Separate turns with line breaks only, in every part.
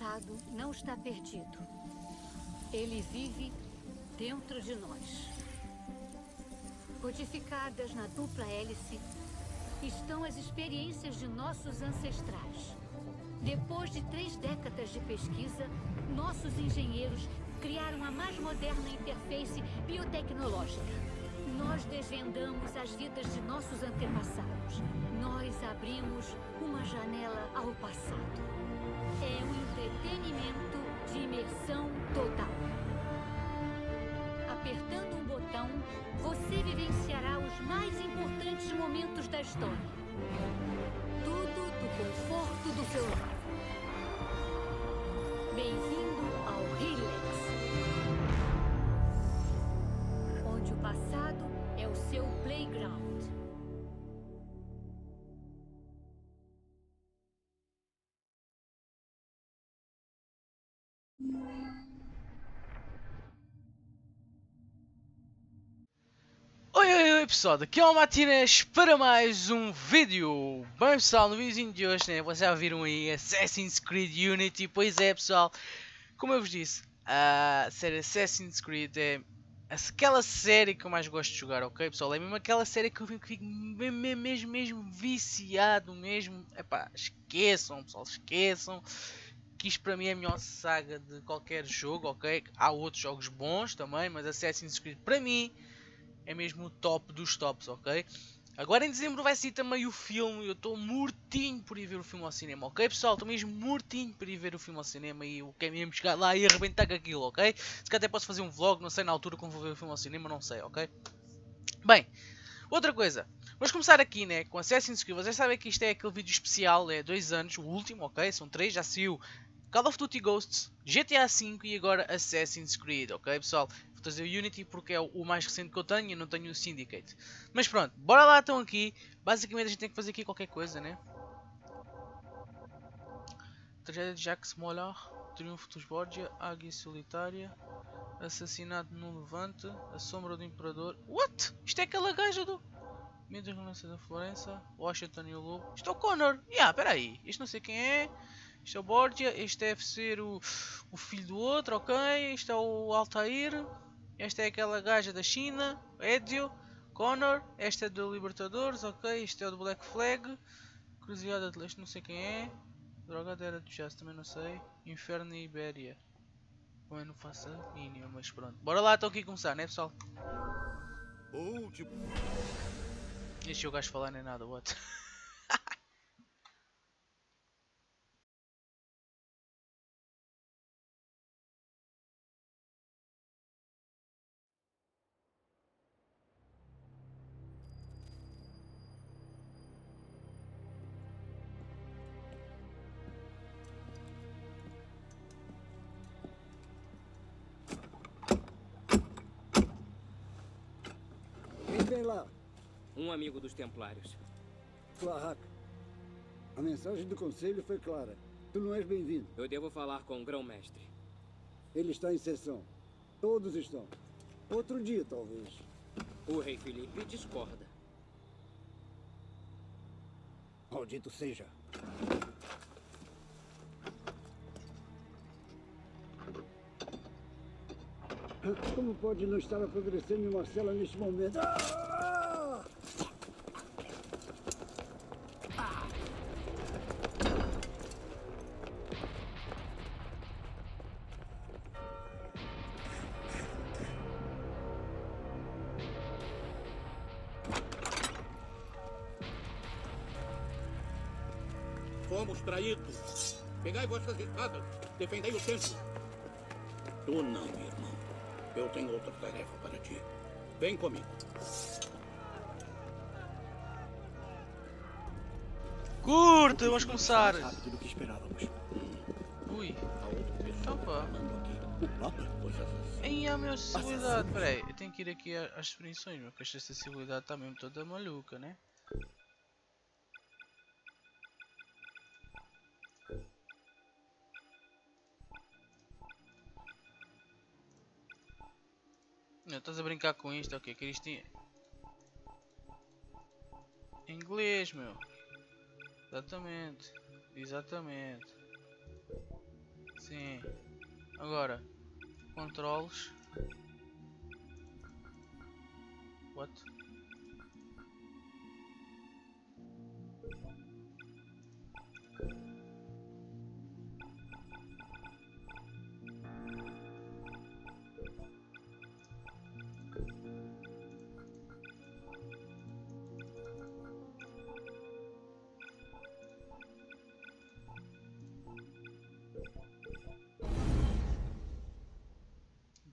passado não está perdido. Ele vive dentro de nós. Codificadas na dupla hélice estão as experiências de nossos ancestrais. Depois de três décadas de pesquisa, nossos engenheiros criaram a mais moderna interface biotecnológica. Nós desvendamos as vidas de nossos antepassados. Nós abrimos uma janela ao passado. É um entretenimento de imersão total. Apertando um botão, você vivenciará os mais importantes momentos da história. Tudo do conforto do seu lar. Bem-vindo
pessoal, aqui é o Matinas para mais um vídeo Bem pessoal, no vídeo de hoje, né, vocês já viram aí Assassin's Creed Unity Pois é pessoal, como eu vos disse, a série Assassin's Creed é aquela série que eu mais gosto de jogar, ok pessoal? É mesmo aquela série que eu fico mesmo, mesmo, mesmo viciado mesmo Epá, esqueçam pessoal, esqueçam que isto para mim é a melhor saga de qualquer jogo, ok? Há outros jogos bons também, mas Assassin's Creed para mim é mesmo o top dos tops, ok? Agora em dezembro vai sair também o filme, eu estou mortinho por ir ver o filme ao cinema, ok pessoal? Estou mesmo mortinho por ir ver o filme ao cinema e eu quero mesmo chegar lá e arrebentar com aquilo, ok? Se calhar até posso fazer um vlog, não sei na altura como vou ver o filme ao cinema, não sei, ok? Bem, outra coisa, vamos começar aqui, né, com Assassin's Creed, vocês sabem que isto é aquele vídeo especial, é dois anos, o último, ok? São três, já saiu Call of Duty Ghosts, GTA V e agora Assassin's Creed, ok pessoal? Vou trazer o Unity porque é o mais recente que eu tenho e não tenho o Syndicate. Mas pronto, bora lá então aqui. Basicamente a gente tem que fazer aqui qualquer coisa, né? Tragédia de Jacques Mollard, Triunfo dos Borgia, Águia Solitária, Assassinato no Levante, A Sombra do Imperador. What? Isto é aquela gaja do... Medo da Renascença da Florença, Washington e o Lobo. Isto é o Connor. Yeah, peraí. Isto não sei quem é. Isto é o Borgia, este deve ser o, o filho do outro, ok? Este é o Altair. Esta é aquela gaja da China, Ezio, Connor. Esta é do Libertadores, ok? Este é o do Black Flag. Cruzeada de Leste, não sei quem é. Drogada era do Jazz, também não sei. Inferno e Ibéria. Também não faço a mínima, mas pronto. Bora lá, então aqui começar, né pessoal? Este o gajo falar nem nada, what?
Lá?
Um amigo dos Templários.
Clarraca. A mensagem do conselho foi clara. Tu não és bem-vindo.
Eu devo falar com o grão-mestre.
Ele está em sessão. Todos estão. Outro dia, talvez.
O rei Felipe discorda.
Maldito seja. Como pode não estar apodrecendo em Marcela neste momento? Ah!
Fomos traídos. Pegai vossas espadas. Defendei o templo. Tu não, irmão. Eu tenho outra tarefa para ti. Vem comigo.
Curta, vamos começar!
Rápido do que esperávamos.
Ui,
outra pessoa
Opa.
O Papa?
Aí a minha acessibilidade, peraí, eu tenho que ir aqui às definições, porque esta acessibilidade está mesmo toda maluca, né? Estás a brincar com isto, ok, em... Inglês, meu. Exatamente. Exatamente. Sim. Agora, controles. What?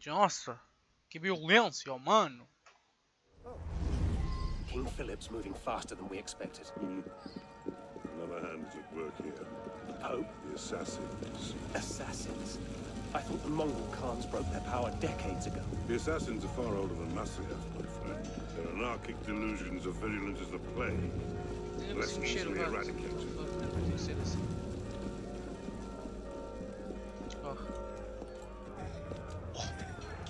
Nossa, que violência, oh, mano.
King Philip's moving faster than we expected.
Another hand is at work here.
The Pope?
The assassins.
Assassins? I thought the Mongol Khans broke their power decades ago.
The assassins are far older than Masyaf, my friend. Their anarchic delusions are virulent as the plague. Less easily eradicated.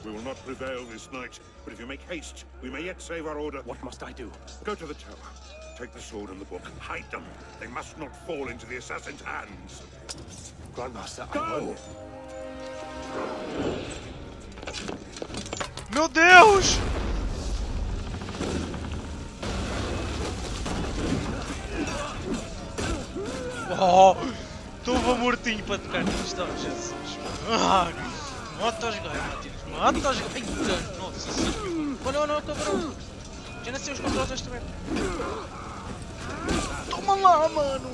We will not prevail this night, but if you make haste, we may yet save our order.
What must I do?
Go to the tower. Take the sword and the book. Hide them. They must not fall into the assassin's hands.
Grandmaster, I
Go!
will.
Meu Deus! Oh, Estou mortinho para tocar nisto, Jesus. Ah, mata os os gajos. Eita, nossa senhora. Oh, não, não, cabrão. Já nasceu os controles desta merda. Toma lá, mano.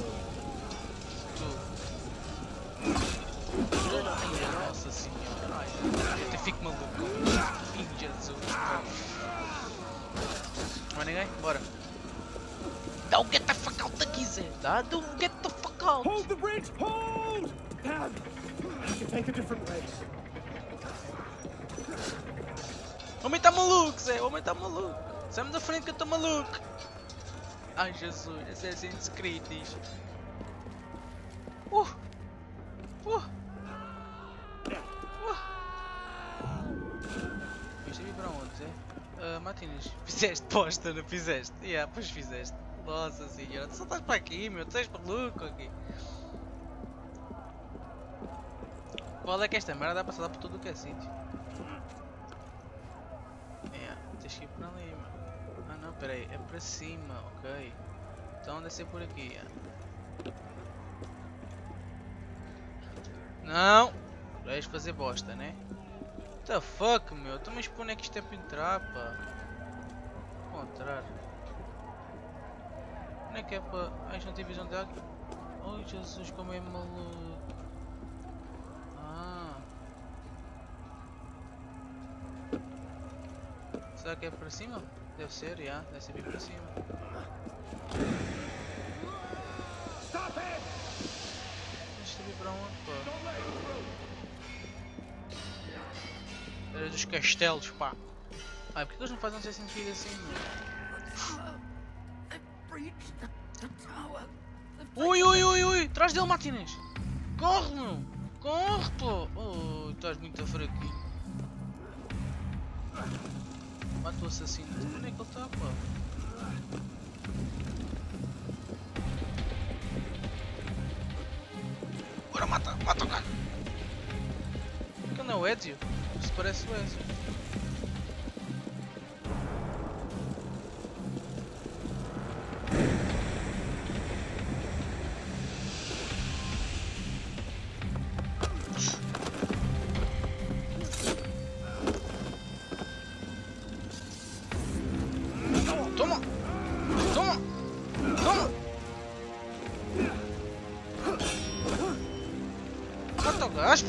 Ai, nossa senhora. Ai, eu até fico maluco. Ih, Jesus. Há ninguém? Bora. Don't get the fuck out daqui, Zé. Tá? Don't get the fuck out.
Hold the bridge! Hold! Damn! I can take a different way.
O homem tá maluco, Zé. Homem tá maluco. Sai-me da frente que eu tô maluco. Ai, Jesus. Assassin's Creed diz. Uh. Uh. Uh. Isto é para onde, Zé? Uh, Matinas, fizeste posta, não fizeste? Yeah, pois fizeste. Nossa senhora, tu só estás para aqui, meu. Tu és maluco aqui. Qual é que esta merda dá para passar por tudo o que é sítio? É, tens que ir por ali, mano. Ah não, peraí, é para cima, ok. Então deve ser por aqui, é. Não! Vais fazer bosta, né? What the fuck, meu? Tu me expõe que isto é para entrar, pá. Ao contrário. Como é que é para... Ah, isto não tem visão de água? Oh Jesus, como é maluco. Ah. Será que é para cima? Deve ser, já. Deve ser bem cima.
Stop it!
É vir para onde, pá? Era dos castelos, pá. Ai, porque eles não fazem um Creed assim, meu? Ui, ui, ui, ui! Traz dele, Martínez! Corre, meu! Corre, pô! Oh, estás muito fraquinho. Mata o assassino. Onde é que ele está, pá? Bora, mata! Mata o cara! Que não é o Ezio? Isso parece o Ezio.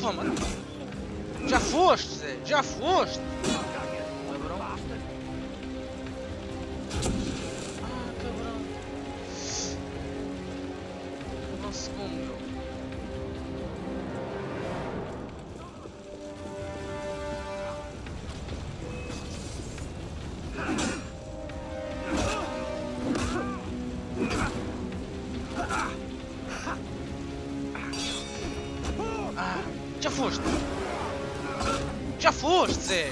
Pô, mano! Já foste, Zé! Já foste! Já foste! Já foste,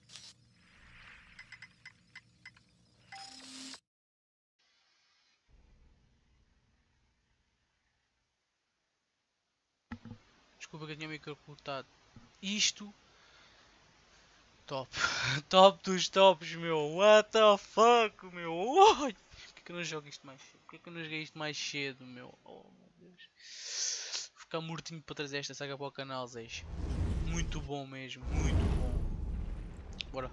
Desculpa que tinha cortado. Isto. Top. Top dos tops, meu. What the fuck, meu. Ui. Porquê que eu não jogo isto mais cedo? Porquê que eu não joguei isto mais cedo, meu? Oh, meu Deus. Vou ficar mortinho para trazer esta saga para o canal, Zés. Muito bom mesmo. Muito bom. Bora.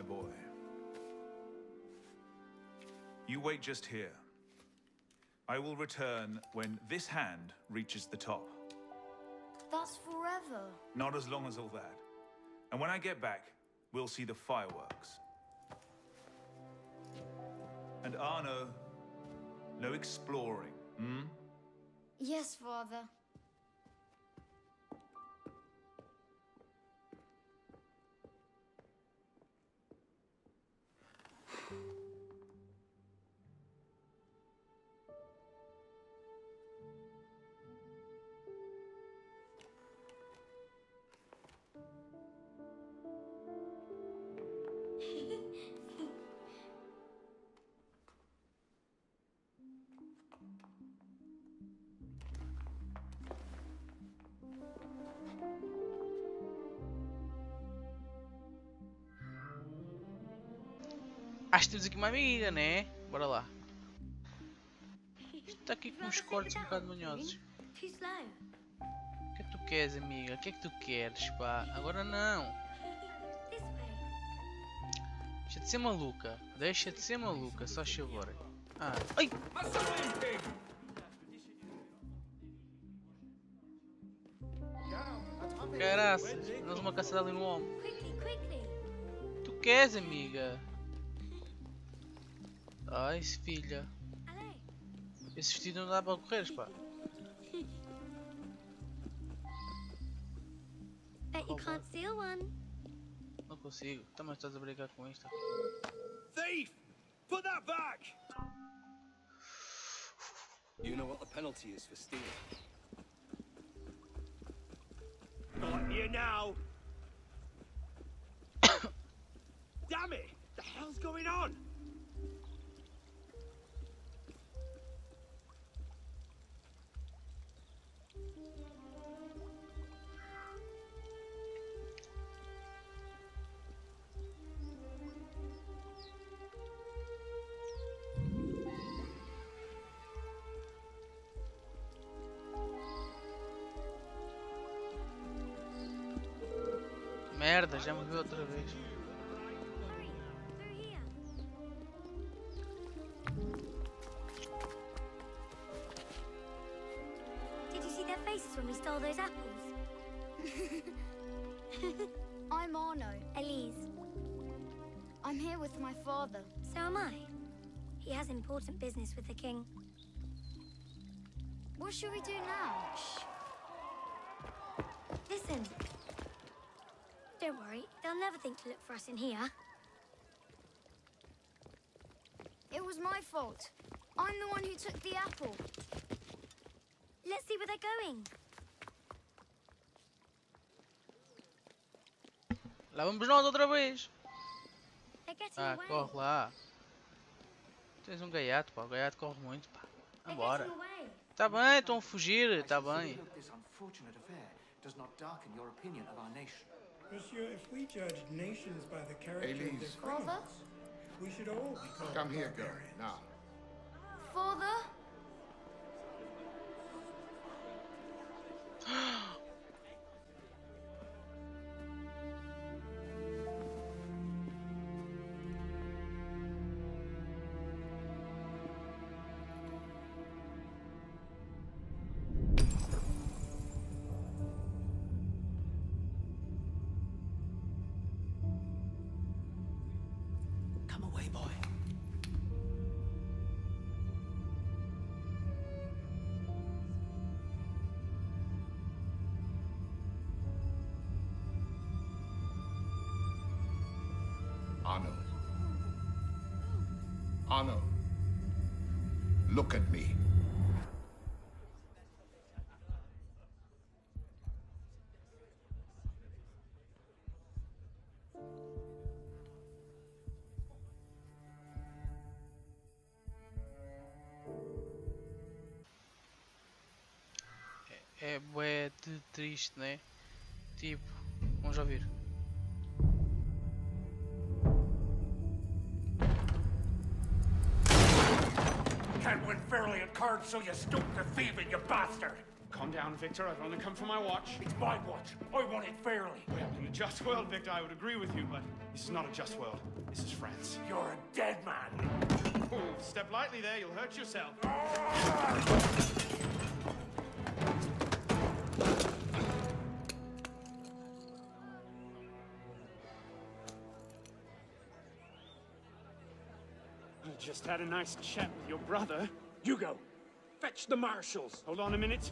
My boy. You wait just here. I will return when this hand reaches the top.
That's forever.
Not as long as all that. And when I get back, we'll see the fireworks. And Arno, no exploring, hmm?
Yes, Father.
Acho que temos aqui uma amiga, né? Bora lá. Isto está aqui com uns cortes um bocado manhosos. O que é que tu queres, amiga? O que é que tu queres, pá? Agora não. Deixa de ser maluca. Deixa de ser maluca, só favor. Ah. Ai! Caraças, nós uma caçada ali no
quickly.
Tu queres, amiga? Ai, filha. Esse vestido não dá para correr, pá.
Bet you can't steal one.
Não consigo. Também estás a brincar com isto.
Thief! Put that back!
You know what the penalty is for stealing.
Got you now! Damn it! The hell's going on?
Merda, já me viu outra vez.
Hurry, through here. Did you see their faces when we stole those apples?
I'm Arno.
Elise.
I'm here with my father.
So am I. He has important business with the king.
What should we do now? Shh.
Listen. Don't worry, they'll never think to look for us in here.
It was my fault. I'm the one who took the apple.
Let's see where they're going.
Lá vamos nós outra vez. Ah, corre lá. Tens um gaiato, pá. O gaiato corre muito, pá. Vambora. Tá bem, estão a fugir, tá bem.
This unfortunate affair does not darken your opinion of our nation.
Monsieur, if we judged nations by the character of their
Elise.
criminals, we should all be called
Come here, girl. Now.
Father?
Arno. Arno. Look at me.
É bué de triste, né? Tipo, vamos ouvir.
So you stoop to thieving, you bastard!
Calm down, Victor. I've only come for my watch.
It's my watch. I want it fairly.
Well, in a just world, Victor, I would agree with you, but this is not a just world. This is France.
You're a dead man.
Ooh, step lightly there, you'll hurt yourself. I just had a nice chat with your brother.
Hugo, fetch the marshals.
Hold on a minute.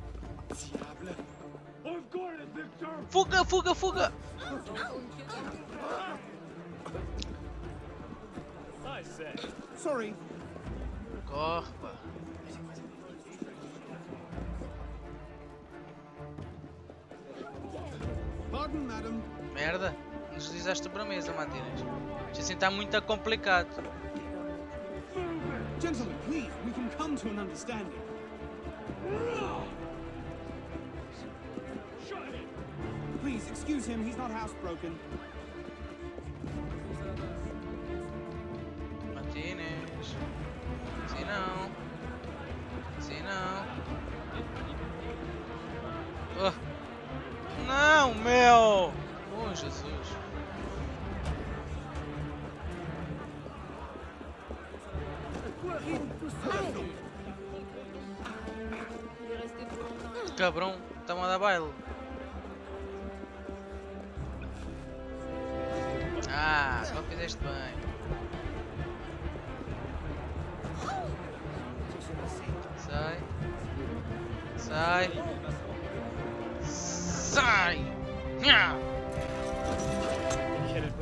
Diable.
I've got it, Victor.
Fuga, fuga, fuga!
I say.
Sorry,
Corre, pá.
pardon, madam.
Merda. Nos deslizaste para a mesa, Matinas. Isto assim está muito complicado.
Gentlemen, please, we can come to an understanding. Please, excuse him, he's not housebroken.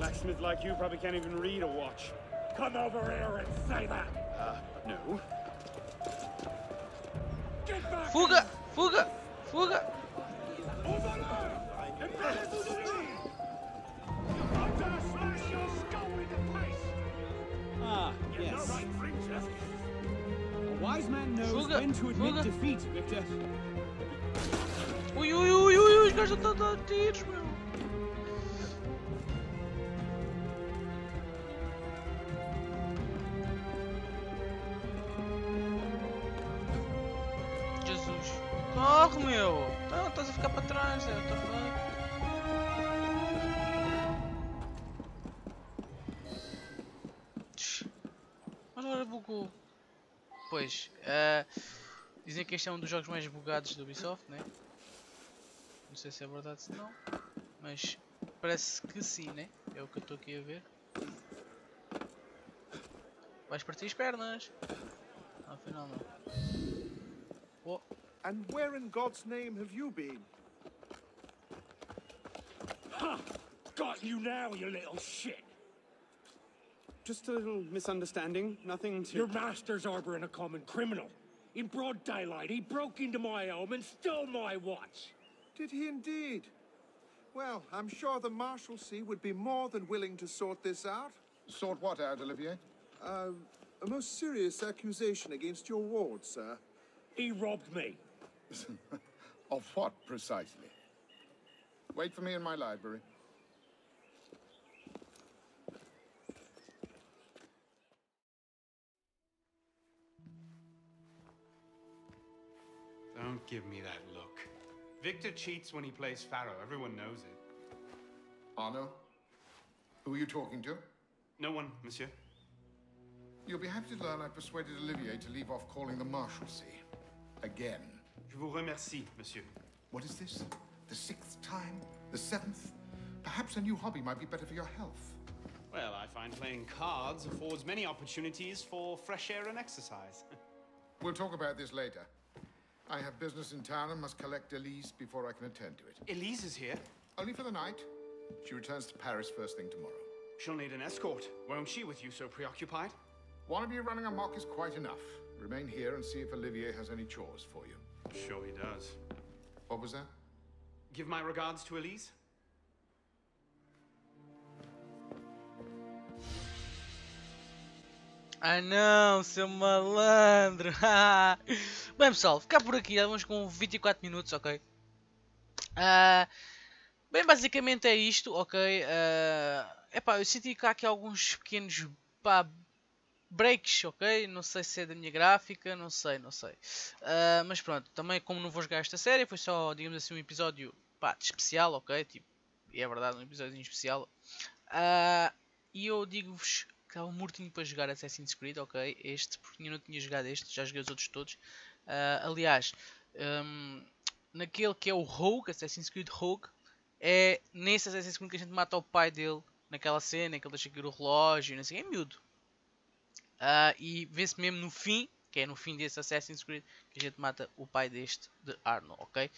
Blacksmith like you probably can't even read a watch.
Come over here and say that.
Uh, no.
Get back.
Fuga! Fuga! Fuga!
Over. And back to the knee. I'm gonna smash your skull into paste.
Ah, yes.
no right princess.
A wise man knows
Fuga,
when to admit
fuga.
defeat, Victor.
Ui, ui, ui, ui, ui, os gajos estão a dar tiros, meu. Jogo... Pois, uh, dizem que este é um dos jogos mais bugados do Ubisoft, né? Não sei se é verdade se não, mas parece que sim, né? É o que eu estou aqui a ver. Vais partir as pernas. Afinal não. Oh.
And where in God's name have you been?
Ha! Got you now, you little shit!
Just a little misunderstanding, nothing to...
Your master's harboring a common criminal. In broad daylight, he broke into my home and stole my watch.
Did he indeed? Well, I'm sure the Marshalsea would be more than willing to sort this out.
Sort what out, Olivier?
Uh, a most serious accusation against your ward, sir.
He robbed me.
of what, precisely? Wait for me in my library.
Give me that look. Victor cheats when he plays Pharaoh. Everyone knows it.
Arno? Who are you talking to?
No one, monsieur.
You'll be happy to learn I persuaded Olivier to leave off calling the Marshalsea. Again.
Je vous remercie, monsieur.
What is this? The sixth time? The seventh? Perhaps a new hobby might be better for your health.
Well, I find playing cards affords many opportunities for fresh air and exercise.
we'll talk about this later. I have business in town and must collect Elise before I can attend to it.
Elise is here?
Only for the night. She returns to Paris first thing tomorrow.
She'll need an escort, won't she, with you so preoccupied?
One of you running amok is quite enough. Remain here and see if Olivier has any chores for you.
Sure he does.
What was that?
Give my regards to Elise.
Ah não, seu malandro! Bem pessoal, ficar por aqui, vamos com 24 minutos, ok? Uh, bem, basicamente é isto, ok? Uh, epá, eu senti que há aqui alguns pequenos pá, breaks, ok? Não sei se é da minha gráfica, não sei, não sei. Uh, mas pronto, também como não vou jogar esta série, foi só, digamos assim, um episódio pá, especial, ok? Tipo, é verdade, um episódio especial. Uh, e eu digo-vos estava mortinho para jogar Assassin's Creed, ok? Este, porque eu não tinha jogado este, já joguei os outros todos. Uh, aliás, um, naquele que é o Rogue, Assassin's Creed Rogue, é nesse Assassin's Creed que a gente mata o pai dele, naquela cena em que ele deixa cair o relógio, não sei, é miúdo. Uh, e vê-se mesmo no fim, que é no fim desse Assassin's Creed, que a gente mata o pai deste, de Arno, ok?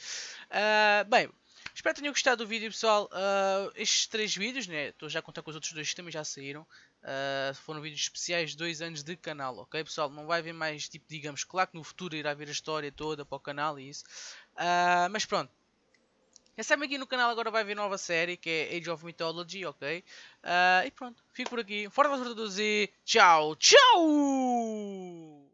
Uh, bem, espero que tenham gostado do vídeo, pessoal. Uh, estes três vídeos, né? Estou já a contar com os outros dois que também já saíram. Uh, foram vídeos especiais de dois anos de canal, ok pessoal? Não vai haver mais, tipo, digamos, claro que no futuro irá ver a história toda para o canal e isso. Uh, mas pronto. Sabem aqui no canal agora vai haver nova série que é Age of Mythology, ok? Uh, e pronto, fico por aqui. Forte abraço para todos e tchau, tchau!